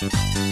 Música